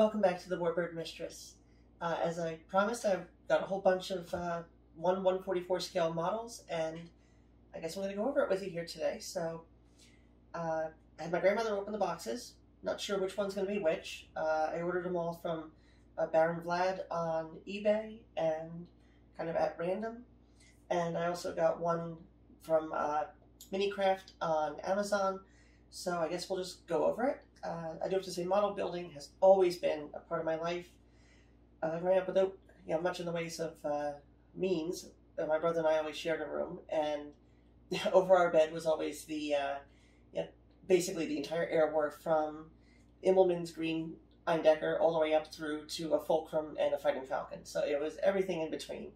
Welcome back to the Warbird Mistress. Uh, as I promised, I've got a whole bunch of uh, 1 144 scale models, and I guess I'm going to go over it with you here today. So, uh, I had my grandmother open the boxes. Not sure which one's going to be which. Uh, I ordered them all from uh, Baron Vlad on eBay and kind of at random. And I also got one from uh, Minicraft on Amazon. So I guess we'll just go over it. Uh, I do have to say, model building has always been a part of my life. Uh, growing up without you know much in the ways of uh, means, uh, my brother and I always shared a room, and over our bed was always the uh, yeah, basically the entire air war from Immelmann's Green Eindecker all the way up through to a Fulcrum and a Fighting Falcon. So it was everything in between.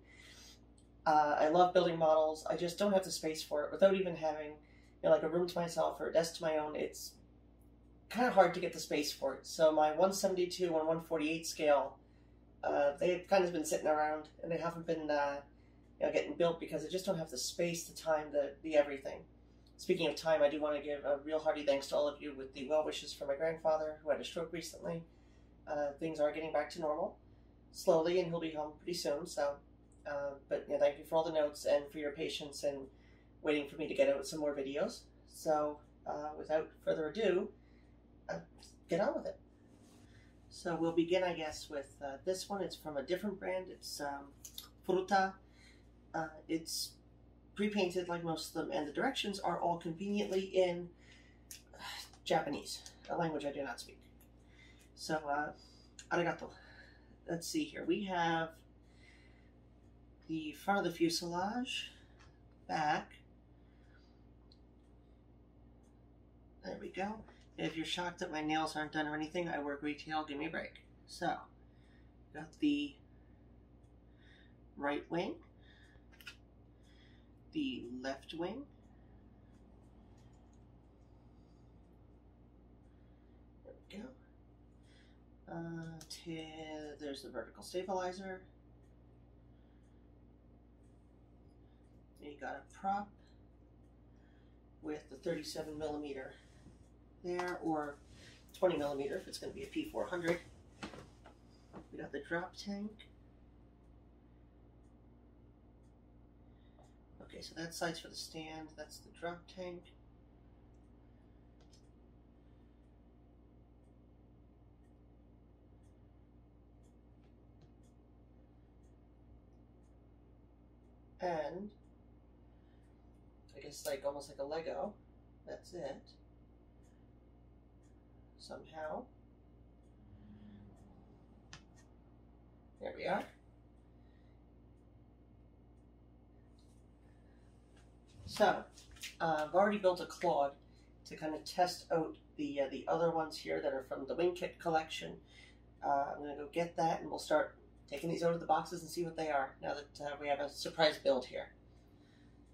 Uh, I love building models. I just don't have the space for it without even having you know, like a room to myself or a desk to my own. It's kind of hard to get the space for it. So my 172 and 148 scale, uh, they've kind of been sitting around and they haven't been uh, you know, getting built because I just don't have the space, the time, the, the everything. Speaking of time, I do want to give a real hearty thanks to all of you with the well wishes for my grandfather who had a stroke recently. Uh, things are getting back to normal slowly and he'll be home pretty soon. So, uh, but know, thank you for all the notes and for your patience and waiting for me to get out some more videos. So, uh, without further ado, uh, get on with it. So we'll begin, I guess, with uh, this one. It's from a different brand. It's um, Furuta. Uh, it's pre-painted like most of them, and the directions are all conveniently in Japanese, a language I do not speak. So, uh, arigato. Let's see here. We have the front of the fuselage, back. There we go. If you're shocked that my nails aren't done or anything, I work retail, give me a break. So, got the right wing, the left wing, there we go. Uh, there's the vertical stabilizer. You got a prop with the 37 millimeter there, or 20 millimeter if it's going to be a P400. We got the drop tank. Okay, so that's sights for the stand. That's the drop tank. And I guess like almost like a Lego. That's it somehow. There we are. So, uh, I've already built a Claude to kind of test out the uh, the other ones here that are from the Wing Kit collection. Uh, I'm going to go get that and we'll start taking these out of the boxes and see what they are now that uh, we have a surprise build here.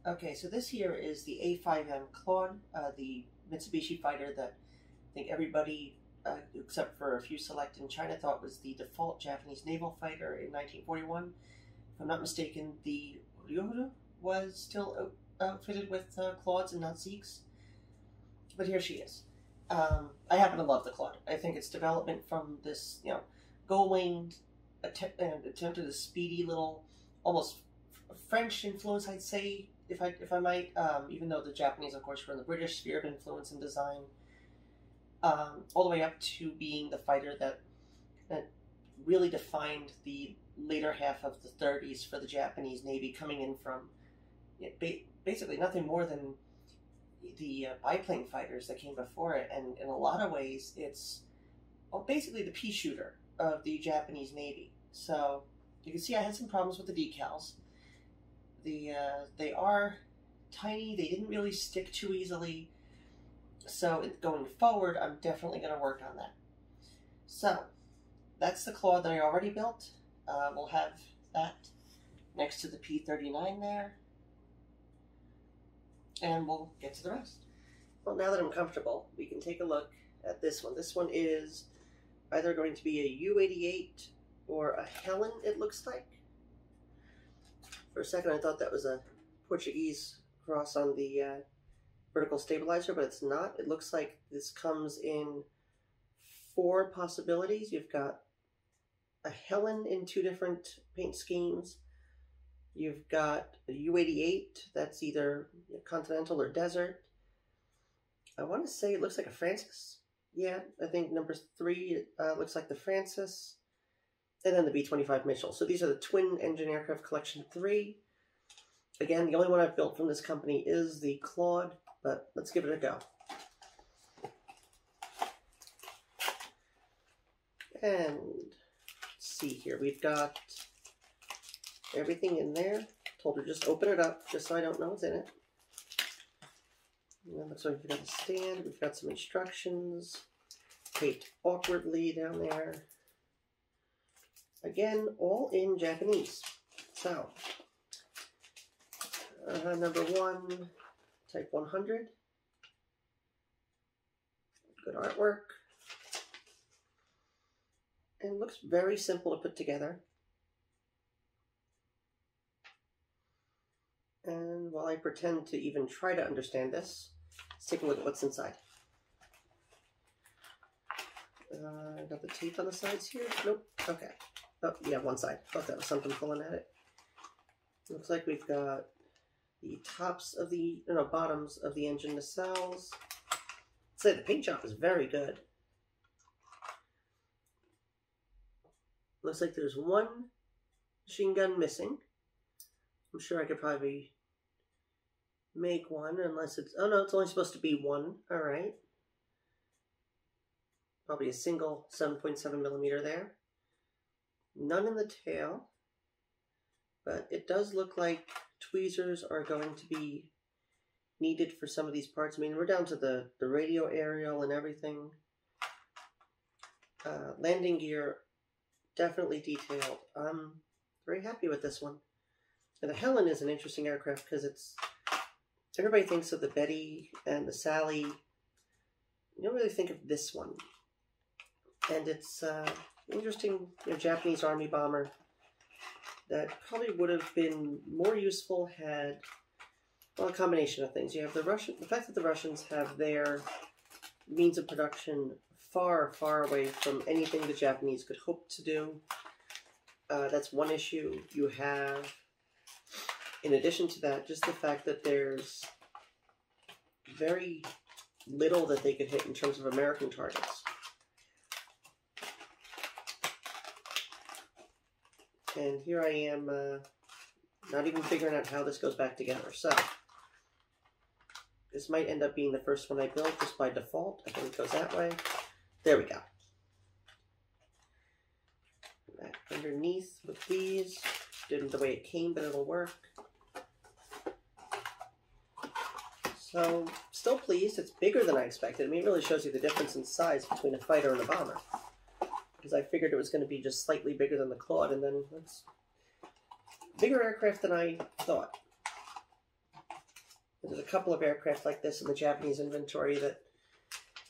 Okay, so this here is the A5M Claude, uh, the Mitsubishi fighter that I think everybody, uh, except for a few select in China, thought was the default Japanese naval fighter in 1941. If I'm not mistaken, the Ryujo was still outfitted with uh, Claudes and not Zekes. But here she is. Um, I happen to love the Claude. I think its development from this, you know, gull-winged att- uh, attempt at a speedy little, almost French influence, I'd say, if I if I might. Um, even though the Japanese, of course, were in the British sphere of influence and design um, all the way up to being the fighter that that really defined the later half of the 30s for the Japanese Navy, coming in from basically nothing more than the uh, biplane fighters that came before it, and in a lot of ways, it's well, basically the pea shooter of the Japanese Navy. So you can see I had some problems with the decals. The uh, they are tiny; they didn't really stick too easily. So going forward, I'm definitely going to work on that. So that's the Claude that I already built. Uh, we'll have that next to the P39 there. And we'll get to the rest. Well, now that I'm comfortable, we can take a look at this one. This one is either going to be a U-88 or a Helen, it looks like. For a second, I thought that was a Portuguese cross on the uh, vertical stabilizer, but it's not. It looks like this comes in four possibilities. You've got a Helen in two different paint schemes. You've got a U-88, that's either continental or desert. I want to say it looks like a Francis. Yeah, I think number three uh, looks like the Francis. And then the B-25 Mitchell. So these are the twin engine aircraft collection three. Again, the only one I've built from this company is the Claude, but let's give it a go. And see here, we've got everything in there. Told her just open it up, just so I don't know what's in it. And looks like we've got a stand, we've got some instructions, taped awkwardly down there. Again, all in Japanese. So, uh, number one, type 100. Good artwork. And looks very simple to put together. And while I pretend to even try to understand this, let's take a look at what's inside. Uh, got the tape on the sides here? Nope. Okay. Oh, yeah, one side. Thought that was something pulling at it. Looks like we've got the tops of the, no, bottoms of the engine nacelles. Say the paint job is very good. Looks like there's one machine gun missing. I'm sure I could probably make one unless it's, oh no, it's only supposed to be one. All right. Probably a single 7.7 millimeter there. None in the tail, but it does look like tweezers are going to be needed for some of these parts. I mean, we're down to the, the radio aerial and everything. Uh, landing gear, definitely detailed. I'm very happy with this one. And the Helen is an interesting aircraft because it's, everybody thinks of the Betty and the Sally. You don't really think of this one. And it's uh, interesting you know, Japanese army bomber that probably would have been more useful had well a combination of things. You have the Russian the fact that the Russians have their means of production far, far away from anything the Japanese could hope to do. Uh, that's one issue. You have, in addition to that, just the fact that there's very little that they could hit in terms of American targets. And here I am, uh, not even figuring out how this goes back together. So, this might end up being the first one I build just by default. I think it goes that way. There we go. Back underneath with these. Didn't the way it came, but it'll work. So, still pleased. It's bigger than I expected. I mean, it really shows you the difference in size between a fighter and a bomber because I figured it was going to be just slightly bigger than the Claude, and then it's bigger aircraft than I thought. There's a couple of aircraft like this in the Japanese inventory that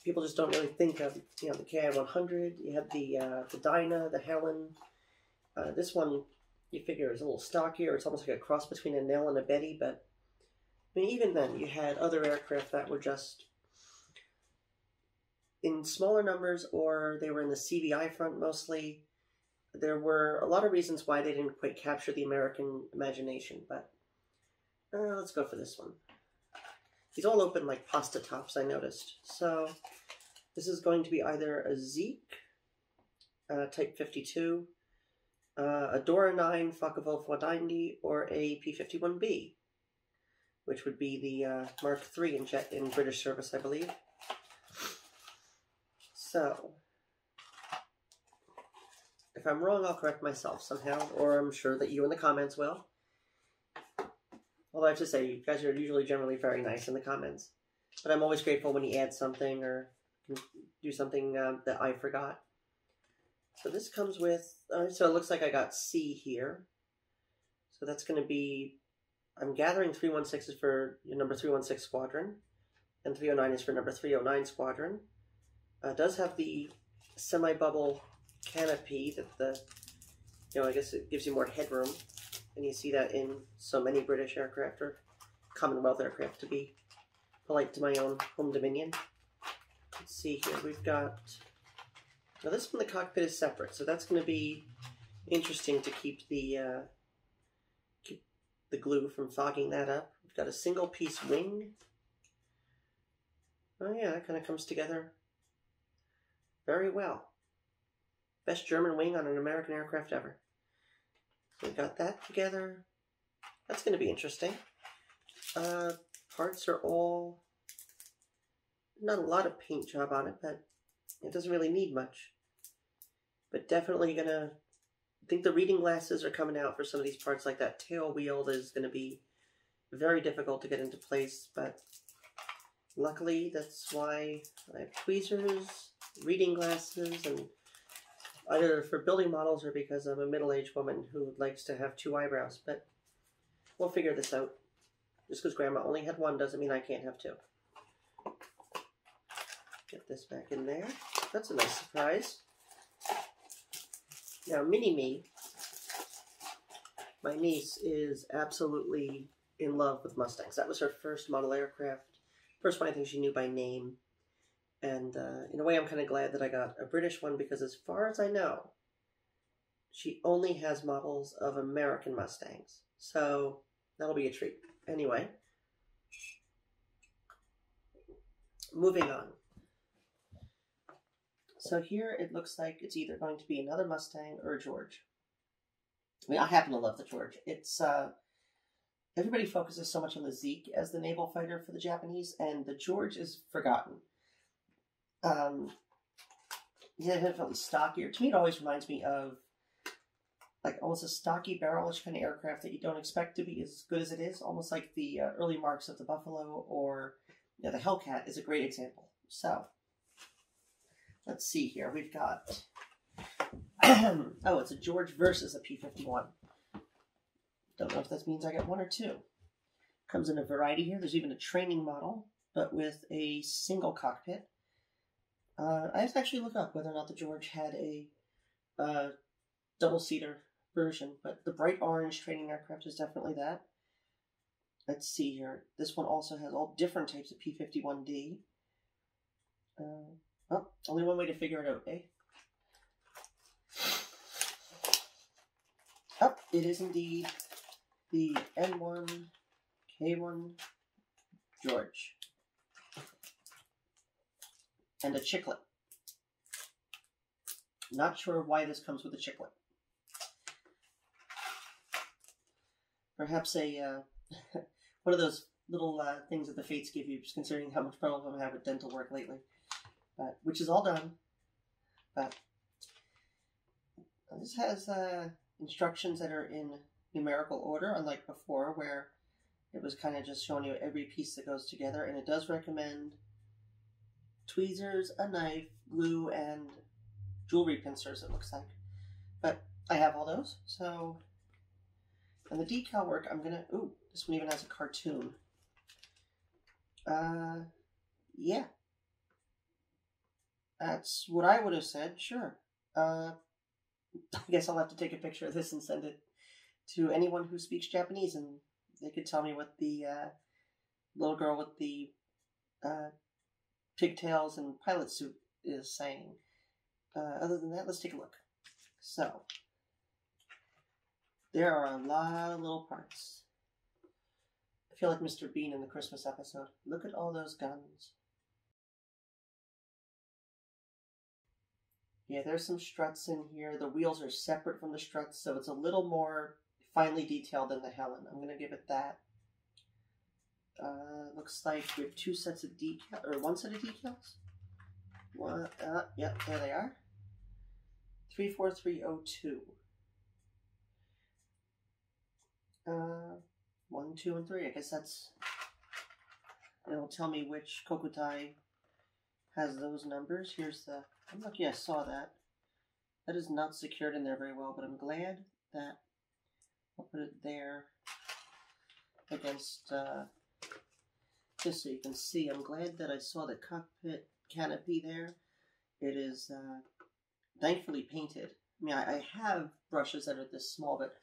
people just don't really think of. You know, the Ki-100, you have the uh, the Dinah, the Helen. Uh, this one, you figure, is a little stockier. It's almost like a cross between a Nell and a Betty, but I mean, even then, you had other aircraft that were just in smaller numbers or they were in the CBI front mostly. There were a lot of reasons why they didn't quite capture the American imagination, but uh, let's go for this one. These all open like pasta tops, I noticed. So this is going to be either a Zeke uh, Type 52, uh, a Dora 9 Focke-Wulf 190, or a P-51B, which would be the uh, Mark III in, jet, in British service, I believe. So, if I'm wrong, I'll correct myself somehow, or I'm sure that you in the comments will. Although I have to say, you guys are usually generally very nice in the comments. But I'm always grateful when you add something or do something um, that I forgot. So this comes with, uh, so it looks like I got C here. So that's going to be, I'm gathering 316 is for number 316 squadron, and 309 is for number 309 squadron. Uh, does have the semi-bubble canopy that the, you know, I guess it gives you more headroom. And you see that in so many British aircraft or Commonwealth aircraft to be polite to my own home dominion. Let's see here, we've got Now this one, the cockpit is separate, so that's going to be interesting to keep the uh, keep the glue from fogging that up. We've got a single piece wing. Oh yeah, that kind of comes together very well. Best German wing on an American aircraft ever. We got that together. That's going to be interesting. Uh, parts are all not a lot of paint job on it, but it doesn't really need much. But definitely gonna I think the reading glasses are coming out for some of these parts like that tail wheel is gonna be very difficult to get into place, but luckily that's why I have tweezers, reading glasses, and either for building models or because I'm a middle-aged woman who likes to have two eyebrows, but we'll figure this out. Just because grandma only had one doesn't mean I can't have two. Get this back in there. That's a nice surprise. Now, Mini-Me, my niece, is absolutely in love with Mustangs. That was her first model aircraft. First one I think she knew by name. And uh, in a way, I'm kind of glad that I got a British one because as far as I know, she only has models of American Mustangs. So that'll be a treat. Anyway, moving on. So here it looks like it's either going to be another Mustang or George. I mean, I happen to love the George. It's uh, everybody focuses so much on the Zeke as the naval fighter for the Japanese, and the George is forgotten. Um, definitely stockier. To me, it always reminds me of like almost a stocky barrelish kind of aircraft that you don't expect to be as good as it is. Almost like the uh, early marks of the Buffalo or you know, the Hellcat is a great example. So Let's see here. We've got, oh, it's a George versus a P-51. Don't know if this means I get one or two. Comes in a variety here. There's even a training model, but with a single cockpit. Uh, I have to actually look up whether or not the George had a uh, double-seater version, but the bright orange training aircraft is definitely that. Let's see here. This one also has all different types of P-51D. Uh, well, only one way to figure it out, eh? Oh, it is indeed the N1 K1 George. And a chiclet. Not sure why this comes with a chiclet. Perhaps a uh, one of those little uh, things that the fates give you, just considering how much problem I have with dental work lately but which is all done. But this has uh, instructions that are in numerical order, unlike before where it was kind of just showing you every piece that goes together. And it does recommend tweezers, a knife, glue, and jewelry pincers, it looks like. But I have all those, so... And the decal work, I'm gonna... Ooh, this one even has a cartoon. Uh, yeah, that's what I would have said, sure. Uh, I guess I'll have to take a picture of this and send it to anyone who speaks Japanese, and they could tell me what the uh, little girl with the uh, pigtails and pilot suit is saying. Uh, other than that, let's take a look. So, there are a lot of little parts. I feel like Mr. Bean in the Christmas episode. Look at all those guns. Yeah, there's some struts in here. The wheels are separate from the struts, so it's a little more finely detailed than the Helen. I'm going to give it that. Uh, looks like we have two sets of decals, or one set of decals. One, uh, yep, there they are. 34302. Uh, one, two, and three. I guess that's, it'll tell me which Kokutai has those numbers. Here's the I'm lucky I saw that. That is not secured in there very well, but I'm glad that I'll put it there against uh, just so you can see. I'm glad that I saw the cockpit canopy there. It is uh, thankfully painted. I mean, I, I have brushes that are this small, but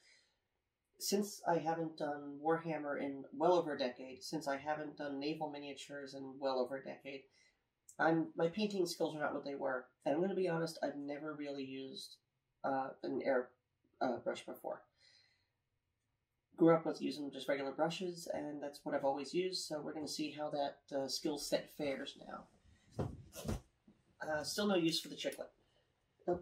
since I haven't done Warhammer in well over a decade, since I haven't done naval miniatures in well over a decade, I'm my painting skills are not what they were, and I'm going to be honest. I've never really used uh, an air uh, brush before. Grew up with using just regular brushes, and that's what I've always used. So we're going to see how that uh, skill set fares now. Uh, still no use for the chiclet. Oh.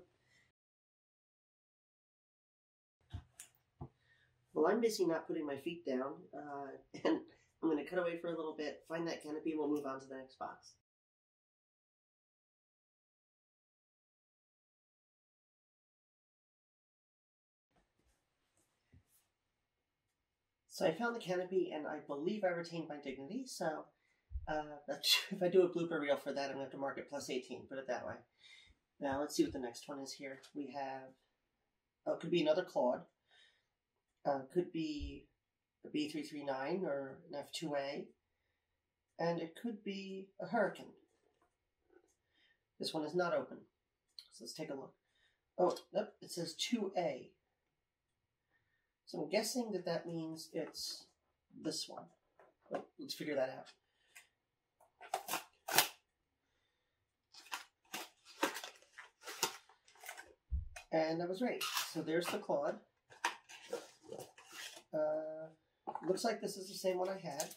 Well, I'm busy not putting my feet down, uh, and I'm going to cut away for a little bit, find that canopy, we'll move on to the next box. So I found the canopy, and I believe I retained my dignity. So uh, if I do a blooper reel for that, I'm going to have to mark it plus 18, put it that way. Now let's see what the next one is here. We have, oh, it could be another Claude. Uh, could be a B339 or an F2A. And it could be a Hurricane. This one is not open. So let's take a look. Oh, nope, it says 2A. So I'm guessing that that means it's this one. Oh, let's figure that out. And I was right. So there's the Claude. Uh, looks like this is the same one I had.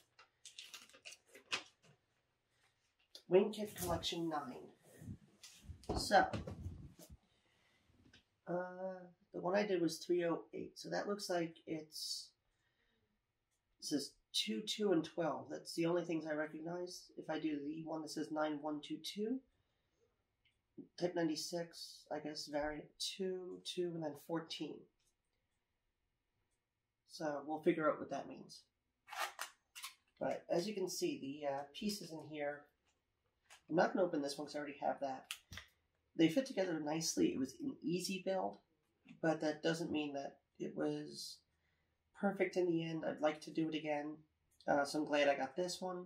Wing Kit Collection 9. So, uh, the one I did was 308. So that looks like it's, it says 2, 2, and 12. That's the only things I recognize. If I do the one that says 9122, Type 96, I guess variant 2, 2, and then 14. So we'll figure out what that means. But as you can see, the uh, pieces in here, I'm not going to open this one because I already have that. They fit together nicely. It was an easy build, but that doesn't mean that it was perfect in the end. I'd like to do it again. Uh, so I'm glad I got this one.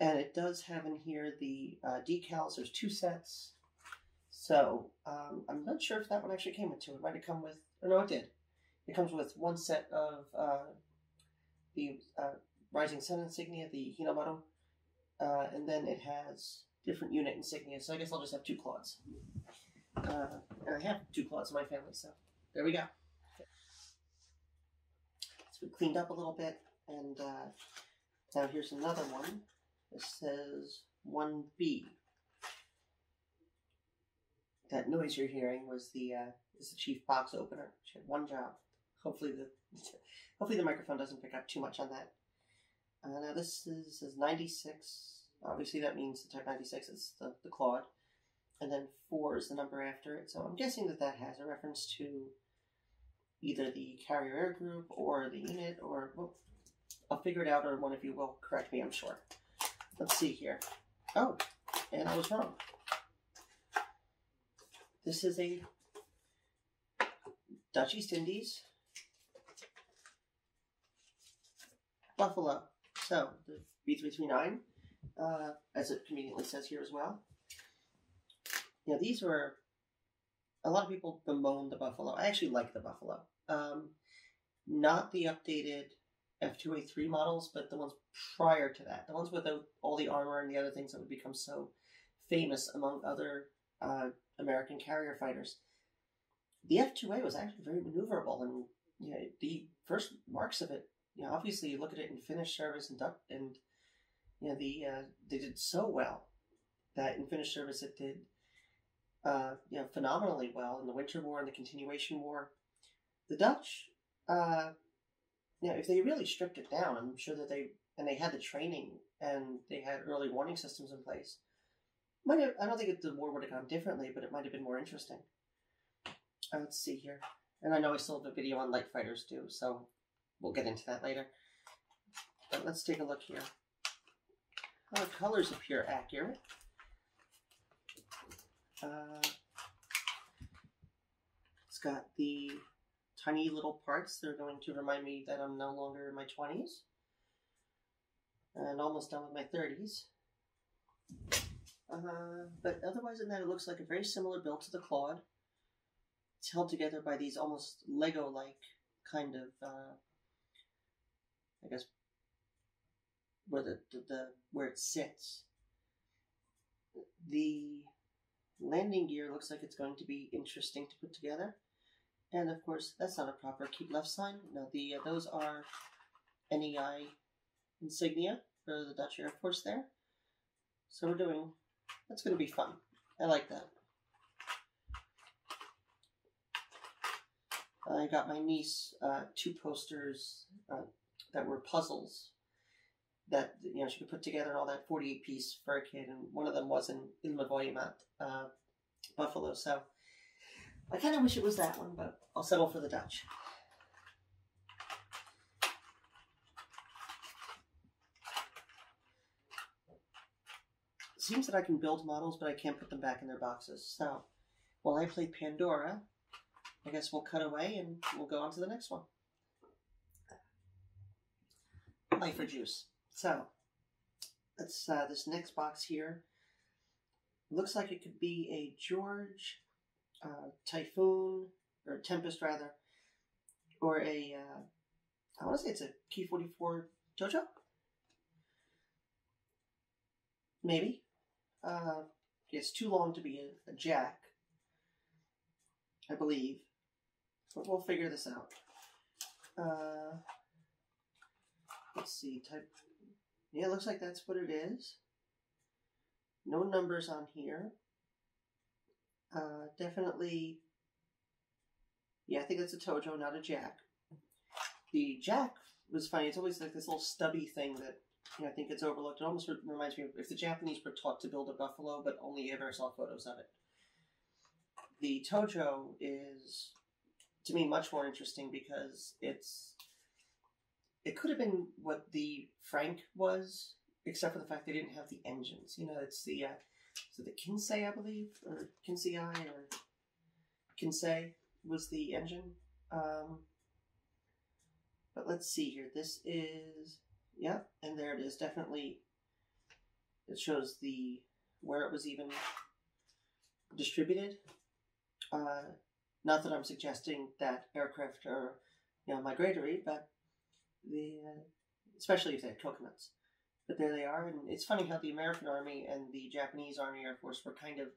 And it does have in here the uh, decals. There's two sets. So um, I'm not sure if that one actually came with two. It might have come with, or no, it did. It comes with one set of uh, the uh, Rising Sun insignia, the Hinomaru, uh, and then it has different unit insignia. So I guess I'll just have two Claudes. Uh, and I have two Claudes in my family, so there we go. It's been cleaned up a little bit, and uh, now here's another one. This says 1B that noise you're hearing was the uh, is the chief box opener. She had one job. Hopefully the hopefully the microphone doesn't pick up too much on that. Uh, now this is, is 96. Obviously that means the Type 96 is the, the Claude. And then 4 is the number after it. So I'm guessing that that has a reference to either the carrier air group or the unit or, well, I'll figure it out or one of you will correct me, I'm sure. Let's see here. Oh, and I was wrong. This is a Dutch East Indies Buffalo. So the B339, uh, as it conveniently says here as well. Yeah, these were a lot of people bemoan the Buffalo. I actually like the Buffalo. Um, not the updated F2A3 models, but the ones prior to that. The ones without all the armor and the other things that would become so famous among other uh, American carrier fighters. The F-2A was actually very maneuverable, and you know, the first marks of it, you know, obviously you look at it in Finnish service and duck, and you know, the uh, they did so well that in Finnish service it did, uh, you know, phenomenally well in the Winter War and the Continuation War. The Dutch, uh, you know, if they really stripped it down, I'm sure that they and they had the training and they had early warning systems in place might have, I don't think the war would have gone differently, but it might have been more interesting. Uh, let's see here. And I know I still have a video on light fighters too, so we'll get into that later. But let's take a look here. How the colors appear accurate. Uh, it's got the tiny little parts that are going to remind me that I'm no longer in my 20s. And almost done with my 30s. Uh, but otherwise than that, it looks like a very similar build to the Claude. It's held together by these almost Lego-like kind of, uh, I guess, where the, the, the where it sits. the landing gear looks like it's going to be interesting to put together. And of course, that's not a proper keep left sign. No, the uh, those are NEI insignia for the Dutch Air Force there. So we're doing, that's going to be fun. I like that. I got my niece uh, two posters uh, that were puzzles that you know she could put together and all that 48 piece for a kid and one of them was in in Lavoie uh, Buffalo. So I kind of wish it was that one but I'll settle for the Dutch. Seems that I can build models but I can't put them back in their boxes. So while I play Pandora I guess we'll cut away and we'll go on to the next one. Life or Juice so that's uh, this next box here. Looks like it could be a George uh, Typhoon or Tempest rather, or a uh, I want to say it's a Ki 44 Tojo. Maybe. Uh, it's too long to be a, a jack, I believe. But we'll figure this out. Uh, let's see, type yeah, it looks like that's what it is. No numbers on here. Uh, definitely, yeah, I think that's a Tojo, not a Jack. The Jack was funny. It's always like this little stubby thing that you know, I think it's overlooked. It almost reminds me of if the Japanese were taught to build a buffalo, but only ever saw photos of it. The Tojo is, to me, much more interesting because it's it could have been what the Frank was, except for the fact they didn't have the engines. You know, it's the uh, so the Kinsei, I believe, or Kinsei or Kinsei was the engine. Um, but let's see here. This is yeah, and there it is. Definitely, it shows the where it was even distributed. Uh, not that I'm suggesting that aircraft are you know migratory, but the uh, especially if they had coconuts. But there they are, and it's funny how the American Army and the Japanese Army Air Force were kind of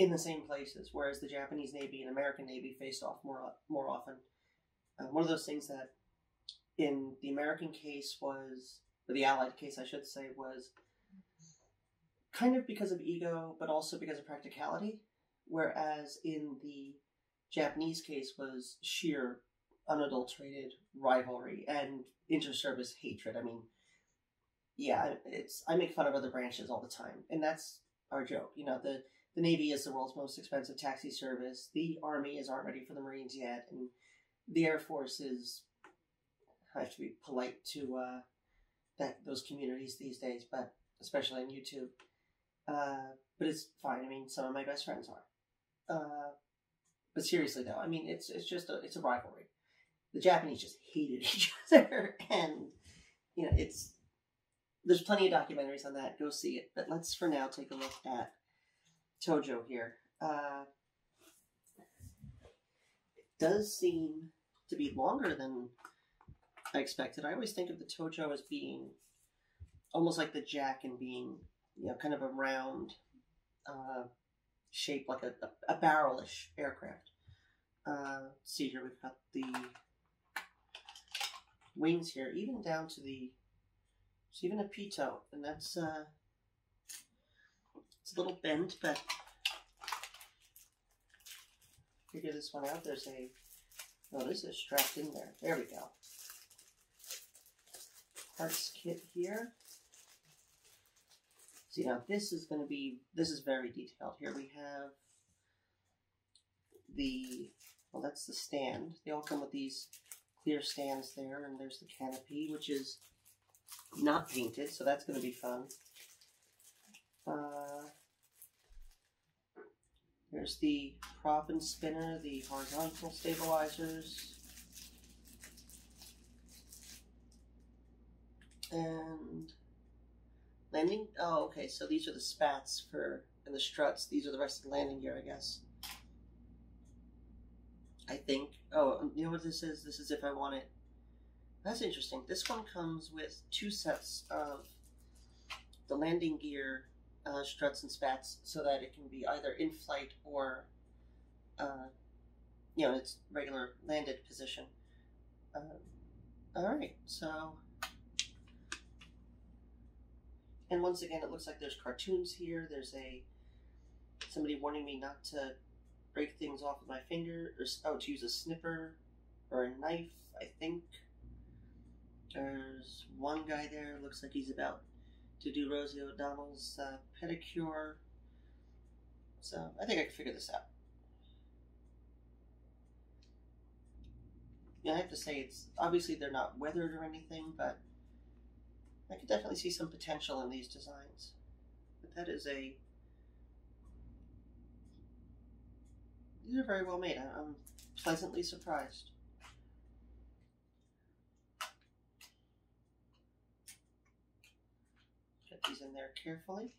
in the same places, whereas the Japanese Navy and American Navy faced off more more often. Uh, one of those things that in the American case was, or the Allied case, I should say, was kind of because of ego, but also because of practicality. Whereas in the Japanese case was sheer unadulterated rivalry and inter-service hatred. I mean, yeah, it's I make fun of other branches all the time, and that's our joke. You know, the the Navy is the world's most expensive taxi service. The Army is aren't ready for the Marines yet, and the Air Force is. I have to be polite to uh, that those communities these days, but especially on YouTube. Uh, but it's fine. I mean, some of my best friends are. Uh, but seriously, though, I mean, it's it's just a it's a rivalry the Japanese just hated each other, and you know it's there's plenty of documentaries on that. Go see it. But let's for now take a look at Tojo here. Uh, it does seem to be longer than I expected. I always think of the Tojo as being almost like the Jack and being you know kind of a round uh, shape, like a, a, a barrelish aircraft. Uh, see here, we've got the wings here, even down to the, it's even a pitot, and that's, uh, it's a little bent, but figure this one out. There's a, oh, this is strapped in there. There we go. Parts kit here. See, now this is going to be, this is very detailed. Here we have the, well, that's the stand. They all come with these clear stands there, and there's the canopy, which is not painted, so that's going to be fun. Uh, there's the prop and spinner, the horizontal stabilizers. And landing, oh, okay, so these are the spats for, and the struts. These are the rest of the landing gear, I guess. I think. Oh, you know what this is? This is if I want it. That's interesting. This one comes with two sets of the landing gear uh, struts and spats so that it can be either in flight or, uh, you know, its regular landed position. Uh, all right, so. And once again, it looks like there's cartoons here. There's a somebody warning me not to break things off with my finger, or oh, to use a snipper or a knife, I think. There's one guy there, looks like he's about to do Rosie O'Donnell's uh, pedicure. So I think I can figure this out. Yeah, I have to say it's obviously they're not weathered or anything, but I could definitely see some potential in these designs. But that is a these are very well made. I'm pleasantly surprised. Put these in there carefully.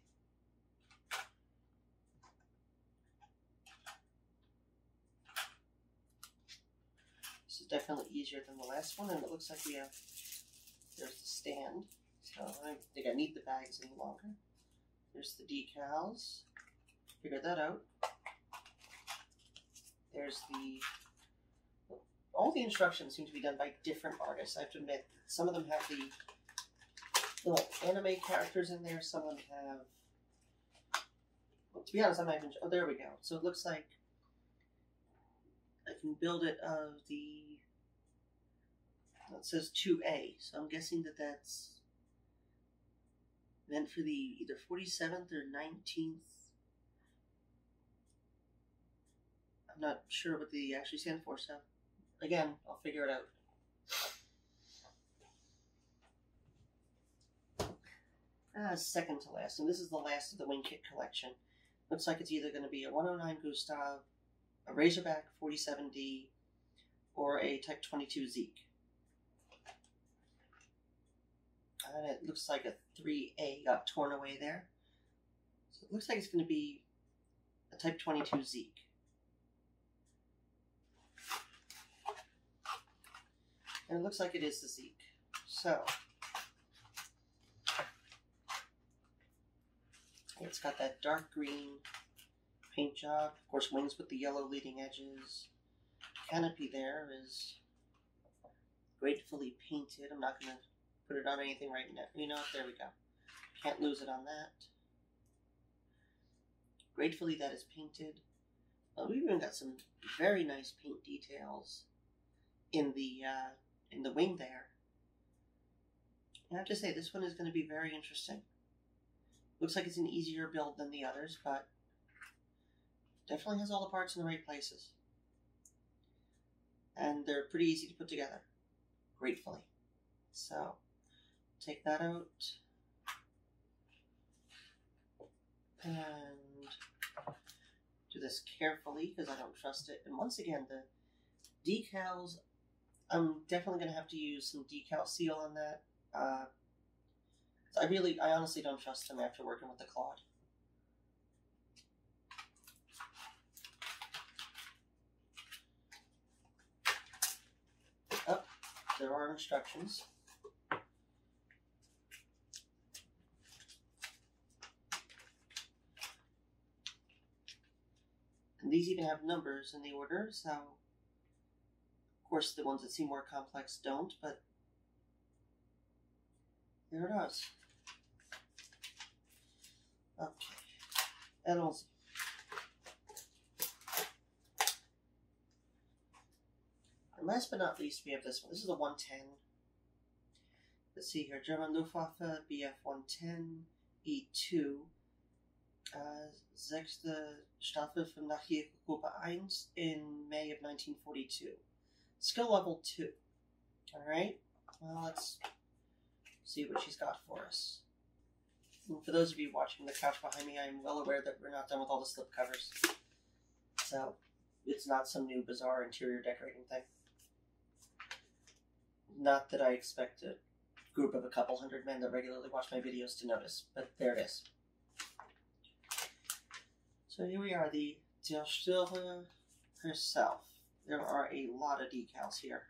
This is definitely easier than the last one, and it looks like we have, there's the stand. So I don't think I need the bags any longer. There's the decals. Figured that out. There's the all the instructions seem to be done by different artists. I have to admit, some of them have the little anime characters in there. Some of them have. Well, to be honest, I'm not even. Oh, there we go. So it looks like I can build it of the. It says 2A, so I'm guessing that that's meant for the either 47th or 19th. Not sure what they actually stand for, so again, I'll figure it out. Uh, second to last, and this is the last of the wing kit collection. Looks like it's either going to be a 109 Gustav, a Razorback 47D, or a Type 22 Zeke. And it looks like a 3A got torn away there. So it looks like it's going to be a Type 22 Zeke. And it looks like it is the Zeke. So, it's got that dark green paint job. Of course, wings with the yellow leading edges. Canopy there is gratefully painted. I'm not going to put it on anything right now. You know, there we go. Can't lose it on that. Gratefully, that is painted. We've even got some very nice paint details in the uh, in the wing there. I have to say, this one is going to be very interesting. Looks like it's an easier build than the others, but definitely has all the parts in the right places. And they're pretty easy to put together, gratefully. So, take that out. And do this carefully because I don't trust it. And once again, the decals, I'm definitely going to have to use some decal seal on that. Uh, I really, I honestly don't trust him after working with the Claude. Oh, there are instructions. And these even have numbers in the order, so course the ones that seem more complex don't, but there it is. Okay. And last but not least, we have this one. This is a 110. Let's see here. German Luftwaffe BF 110 E2. Uh, sechste Staffel from Nachrichtengruppe 1 in May of 1942. Skill level 2. Alright, well, let's see what she's got for us. And for those of you watching the couch behind me, I'm well aware that we're not done with all the slip covers. So, it's not some new bizarre interior decorating thing. Not that I expect a group of a couple hundred men that regularly watch my videos to notice, but there it is. So here we are, the Zerstörer herself. There are a lot of decals here.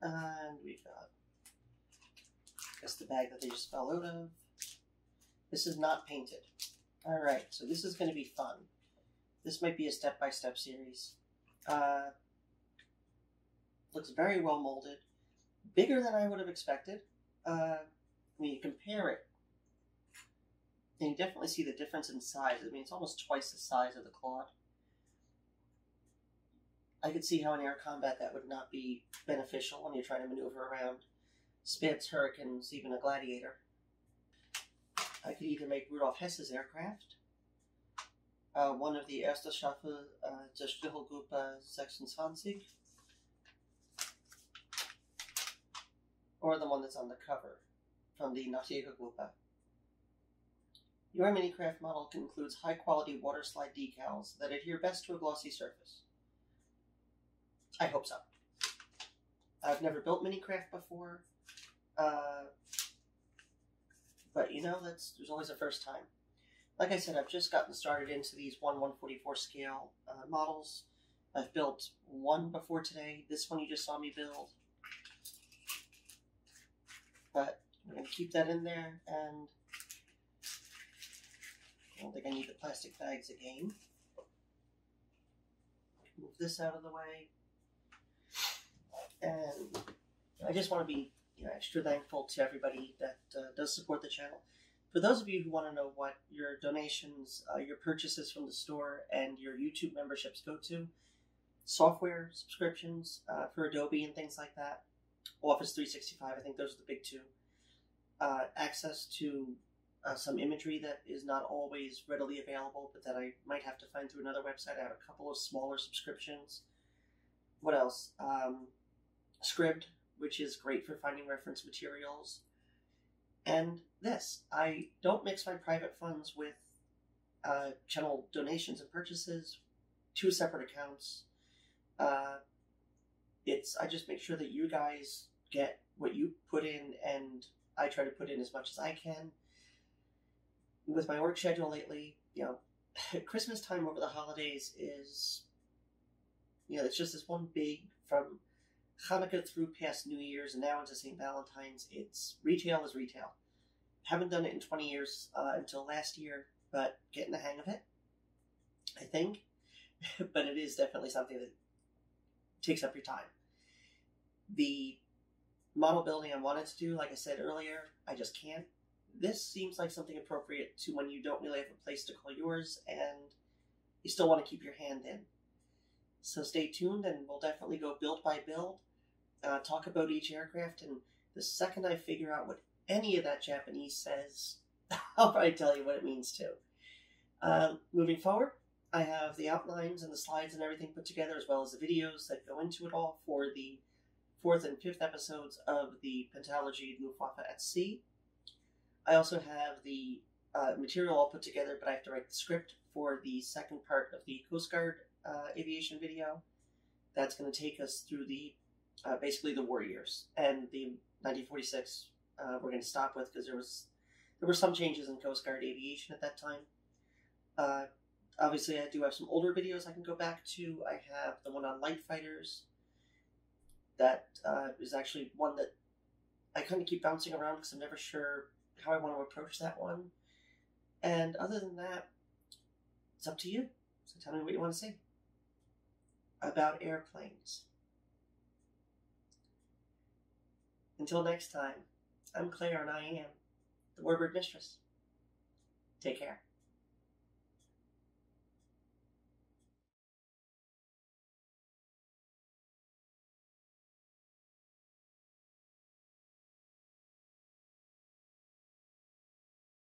And we've got, I guess, the bag that they just fell out of. This is not painted. All right, so this is going to be fun. This might be a step-by-step series. Uh, looks very well molded. Bigger than I would have expected. Uh, when you compare it, and you definitely see the difference in size. I mean, it's almost twice the size of the Claude. I could see how in air combat that would not be beneficial when you're trying to maneuver around Spitz, Hurricanes, even a Gladiator. I could either make Rudolf Hess's aircraft, uh, one of the Erste Staffel uh, der Strichelgruppe 26, or the one that's on the cover from the Nachtjägergruppe. Your Minicraft model includes high quality water slide decals that adhere best to a glossy surface. I hope so. I've never built Minicraft before, uh, but you know, that's there's always a first time. Like I said, I've just gotten started into these 1 144 scale uh, models. I've built one before today. This one you just saw me build. But I'm going to keep that in there and I don't think I need the plastic bags again. Move this out of the way. And I just want to be you know, extra thankful to everybody that uh, does support the channel. For those of you who want to know what your donations, uh, your purchases from the store, and your YouTube memberships go to, software subscriptions uh, for Adobe and things like that, Office 365, I think those are the big two. Uh, access to uh, some imagery that is not always readily available, but that I might have to find through another website. I have a couple of smaller subscriptions. What else? Um, Scribd, which is great for finding reference materials. And this. I don't mix my private funds with uh, channel donations and purchases, two separate accounts. Uh, it's I just make sure that you guys get what you put in, and I try to put in as much as I can with my work schedule lately, you know, Christmas time over the holidays is, you know, it's just this one big from Hanukkah through past New Year's and now into St. Valentine's. It's retail is retail. Haven't done it in 20 years uh, until last year, but getting the hang of it, I think. but it is definitely something that takes up your time. The model building I wanted to do, like I said earlier, I just can't this seems like something appropriate to when you don't really have a place to call yours and you still want to keep your hand in. So stay tuned and we'll definitely go build by build, uh, talk about each aircraft, and the second I figure out what any of that Japanese says, I'll probably tell you what it means too. Uh, moving forward, I have the outlines and the slides and everything put together, as well as the videos that go into it all for the fourth and fifth episodes of the Pentalogy Luftwaffe at Sea. I also have the uh, material all put together, but I have to write the script for the second part of the Coast Guard uh, aviation video. That's going to take us through the uh, basically the war years and the 1946. Uh, we're going to stop with because there was there were some changes in Coast Guard aviation at that time. Uh, obviously, I do have some older videos I can go back to. I have the one on light fighters. That uh, is actually one that I kind of keep bouncing around because I'm never sure how I want to approach that one. And other than that, it's up to you. So tell me what you want to say about airplanes. Until next time, I'm Claire and I am the Warbird Mistress. Take care.